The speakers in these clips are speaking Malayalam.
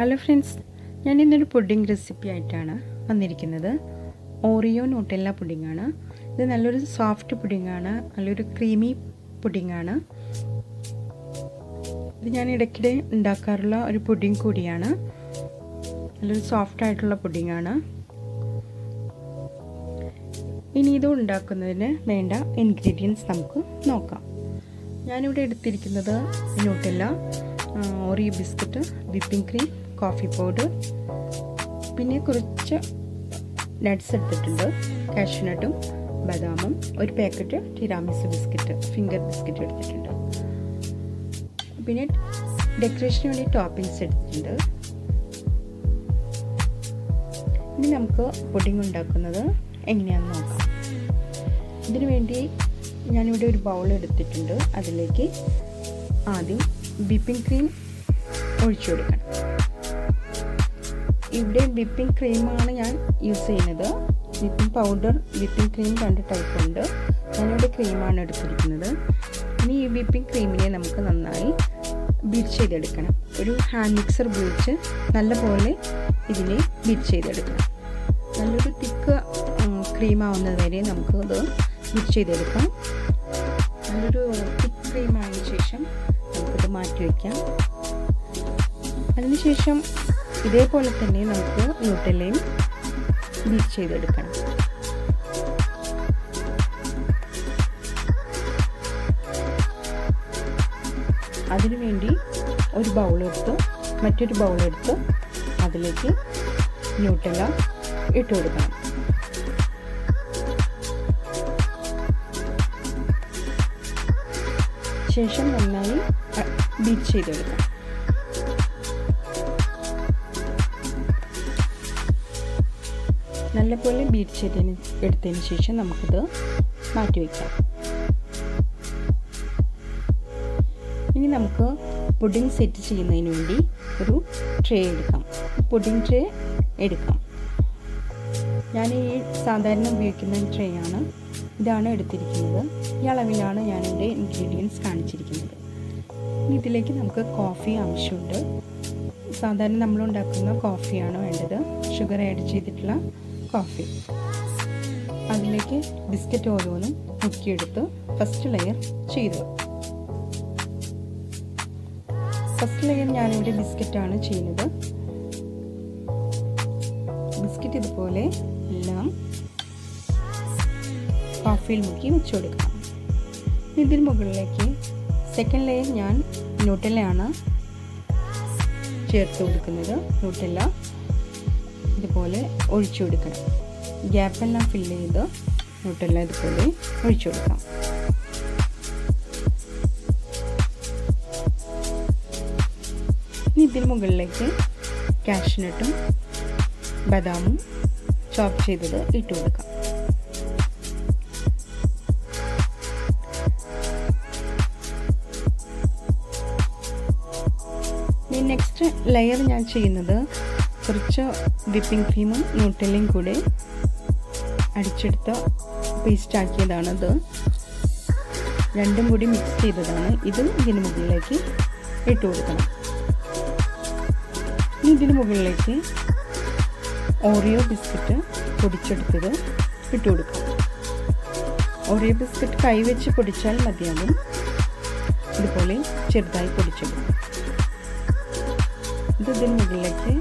ഹലോ ഫ്രണ്ട്സ് ഞാൻ ഇന്നൊരു പുഡിംഗ് റെസിപ്പി ആയിട്ടാണ് വന്നിരിക്കുന്നത്. ഓറിയോ ന്യൂട്ടെല്ല പുഡിങ്ങാണ് ഇത് നല്ലൊരു സോഫ്റ്റ് പുഡിങ്ങാണ് നല്ലൊരു ക്രീമി പുഡിങ്ങാണ് ഇത് ഞാൻ ഇടയ്ക്കിടെ ഉണ്ടാക്കാറുള്ള ഒരു പുഡിംഗ് കൂടിയാണ്. നല്ലൊരു സോഫ്റ്റ് ആയിട്ടുള്ള പുഡിങ്ങാണ് ഇനി ഇത് ഉണ്ടാക്കുന്നതിന് വേണ്ട ഇൻഗ്രീഡിയൻസ് നമുക്ക് നോക്കാം. ഞാനിവിടെ എടുത്തിരിക്കുന്നത് Nutella Oreo biscuit whipping cream coffee powder. പിന്നെ കുറച്ച് നട്ട്സ് എടുത്തിട്ടുണ്ട്. കാഷ്യൂനട്ടും ബദാമും ഒരു packet tiramisu biscuit finger biscuit എടുത്തിട്ടുണ്ട്. പിന്നെ ഡെക്കറേഷന് വേണ്ടി ടോപ്പിങ്സ് എടുത്തിട്ടുണ്ട്. ഇനി നമുക്ക് പുഡിംഗ് ഉണ്ടാക്കുന്നത് എങ്ങനെയാണെന്ന് നോക്കാം. ഇതിനു വേണ്ടി ഞാനിവിടെ ഒരു ബൗൾ എടുത്തിട്ടുണ്ട്. അതിലേക്ക് ആദ്യം വിപ്പിംഗ് ക്രീം ഒഴിച്ചു കൊടുക്കണം. ഇവിടെ വിപ്പിംഗ് ക്രീമാണ് ഞാൻ യൂസ് ചെയ്യുന്നത്. വിപ്പിംഗ് പൗഡർ വിപ്പിംഗ് ക്രീം രണ്ട് ടൈപ്പ് ഉണ്ട്. ഞാനിവിടെ ക്രീമാണ് എടുത്തിരിക്കുന്നത്. ഇനി ഈ വിപ്പിംഗ് ക്രീമിനെ നമുക്ക് നന്നായി ബീറ്റ് ചെയ്തെടുക്കണം. ഒരു ഹാൻഡ് മിക്സർ ഉപയോഗിച്ച് നല്ലപോലെ ഇതിനെ ബീറ്റ് ചെയ്തെടുക്കണം. നല്ലൊരു തിക്ക് ക്രീമാവുന്നത് വരെ നമുക്കത് ബീറ്റ് ചെയ്തെടുക്കാം. നല്ലൊരു തിക്ക് ക്രീമായതിനു ശേഷം മാറ്റി വയ്ക്കാം. അതിനുശേഷം ഇതേപോലെ തന്നെ നമുക്ക് ന്യൂട്ടെല്ലയും ബീറ്റ് ചെയ്തെടുക്കണം. അതിനുവേണ്ടി ഒരു ബൗളെടുത്ത് മറ്റൊരു ബൗളെടുത്ത് അതിലേക്ക് ന്യൂട്ടെല്ല ഇട്ട് കൊടുക്കണം. ശേഷം നന്നായി ബീറ്റ് ചെയ്തെടുക്കുക നല്ലപോലെ ബീറ്റ് ചെയ്തതിന് എടുത്തതിന് ശേഷം നമുക്കിത് മാറ്റി വയ്ക്കാം ഇനി നമുക്ക് പുഡിംഗ് സെറ്റ് ചെയ്യുന്നതിന് വേണ്ടി ഒരു ട്രേ എടുക്കാം. പുഡിംഗ് ട്രേ എടുക്കാം. ഞാൻ ഈ സാധാരണ ഉപയോഗിക്കുന്ന ട്രേ ആണ്. ഇതാണ് എടുത്തിരിക്കുന്നത്. ഈ അളവിലാണ് ഞാനിവിടെ ഇൻഗ്രീഡിയൻസ് കാണിച്ചിരിക്കുന്നത്. ഇതിലേക്ക് നമുക്ക് കോഫി ആവശ്യമുണ്ട്. സാധാരണ നമ്മൾ ഉണ്ടാക്കുന്ന കോഫിയാണ് വേണ്ടത്. ഷുഗർ ആഡ് ചെയ്തിട്ടുള്ള കോഫി. അതിലേക്ക് ബിസ്ക്കറ്റ് ഓരോന്നും മുക്കിയെടുത്ത് ഫസ്റ്റ് ലെയർ ചെയ്തു. ഫസ്റ്റ് ലെയർ ഞാനിവിടെ ബിസ്ക്കറ്റാണ് ചെയ്യുന്നത്. ബിസ്ക്കറ്റ് ഇതുപോലെ എല്ലാം കോഫിയിൽ മുക്കി വെച്ചു കൊടുക്കാം. ഇതിന് മുകളിലേക്ക് സെക്കൻഡ് ലെയർ ഞാൻ ന്യൂട്ടെല്ലയാണ് ചേർത്ത് കൊടുക്കുന്നത്. ന്യൂട്ടെല്ല ഇതുപോലെ ഒഴിച്ചു കൊടുക്കണം. ഗ്യാപ്പെല്ലാം ഫില്ല് ചെയ്ത് ന്യൂട്ടെല്ല ഇതുപോലെ ഒഴിച്ചു കൊടുക്കാം. ഇനി ഇതിന് മുകളിലേക്ക് കാഷ്നട്ടും ബദാമും ചോപ്പ് ചെയ്തത് ഇട്ട് കൊടുക്കാം. നെക്സ്റ്റ് ലെയർ ഞാൻ ചെയ്യുന്നത് കുറച്ച് വിപ്പിംഗ് ക്രീമും ന്യൂട്ടെല്ലയും കൂടെ അടിച്ചെടുത്ത പേസ്റ്റ് ആക്കിയതാണത്. രണ്ടും കൂടി മിക്സ് ചെയ്തതാണ്. ഇത് ഇതിന് മുകളിലേക്ക് ഇട്ട് കൊടുക്കണം. ഇനി ഇതിന് മുകളിലേക്ക് ഓറിയോ ബിസ്ക്കറ്റ് പൊടിച്ചെടുത്തത് ഇട്ട് കൊടുക്കാം. ഓറിയോ ബിസ്ക്കറ്റ് കൈവച്ച് പൊടിച്ചാൽ മതിയാകും. ഇതുപോലെ ചെറുതായി പൊടിച്ചെടുക്കും. ഇത് ഇതിന് മുകളിലേക്ക്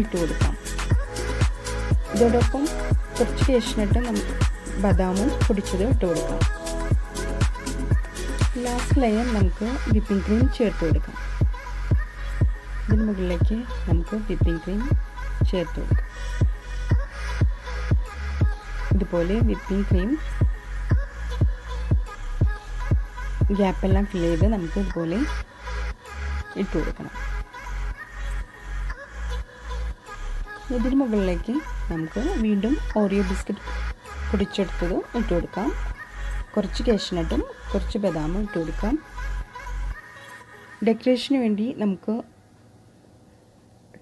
ഇട്ട് കൊടുക്കാം. ഇതോടൊപ്പം കുറച്ച് കേശിനിട്ട് നമുക്ക് ബദാമും പൊടിച്ചത് ഇട്ട് കൊടുക്കാം. ലാസ്റ്റ് ലെയർ നമുക്ക് വിപ്പിംഗ് ക്രീം ചേർത്ത് കൊടുക്കാം. ഇതിന് മുകളിലേക്ക് നമുക്ക് വിപ്പിംഗ് ക്രീം ചേർത്ത് കൊടുക്കാം. ഇതുപോലെ വിപ്പിംഗ് ക്രീം ഗ്യാപ്പെല്ലാം ഫില്ല് ചെയ്ത് നമുക്ക് ഇതുപോലെ ഇട്ട് കൊടുക്കണം. ഇതിന് മുകളിലേക്ക് നമുക്ക് വീണ്ടും ഓറിയോ ബിസ്ക്കറ്റ് പൊടിച്ചെടുത്തത് ഇട്ട് കൊടുക്കാം. കുറച്ച് കേശനട്ടും കുറച്ച് ബദാമും ഇട്ട് കൊടുക്കാം. ഡെക്കറേഷന് വേണ്ടി നമുക്ക്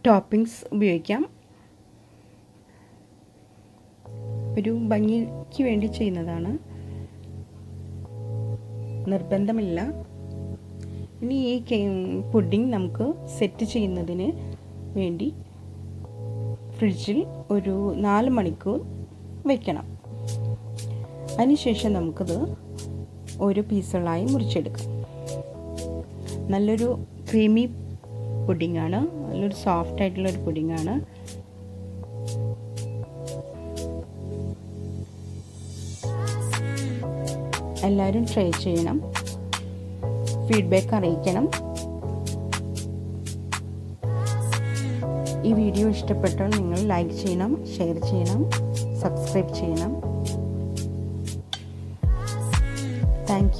ടോപ്പിങ്സ് ഉപയോഗിക്കാം. ഒരു ഭംഗിക്ക് വേണ്ടി ചെയ്യുന്നതാണ്. നിർബന്ധമില്ല. ഇനി ഈ പുഡിംഗ് നമുക്ക് സെറ്റ് ചെയ്യുന്നതിന് വേണ്ടി ഫ്രിഡ്ജിൽ ഒരു നാല് മണിക്കൂർ വെക്കണം. അതിനുശേഷം നമുക്കത് ഓരോ പീസുകളായി മുറിച്ചെടുക്കാം. നല്ലൊരു ക്രീമി പുഡിങ്ങാണ്. നല്ലൊരു സോഫ്റ്റ് ആയിട്ടുള്ള ഒരു പുഡിങ്ങാണ്. എല്ലാവരും ട്രൈ ചെയ്യണം. ഫീഡ്ബാക്ക് അറിയിക്കണം. ഈ വീഡിയോ ഇഷ്ടപ്പെട്ടാൽ നിങ്ങൾ ലൈക്ക് ചെയ്യണം ഷെയർ ചെയ്യണം സബ്സ്ക്രൈബ് ചെയ്യണം. താങ്ക്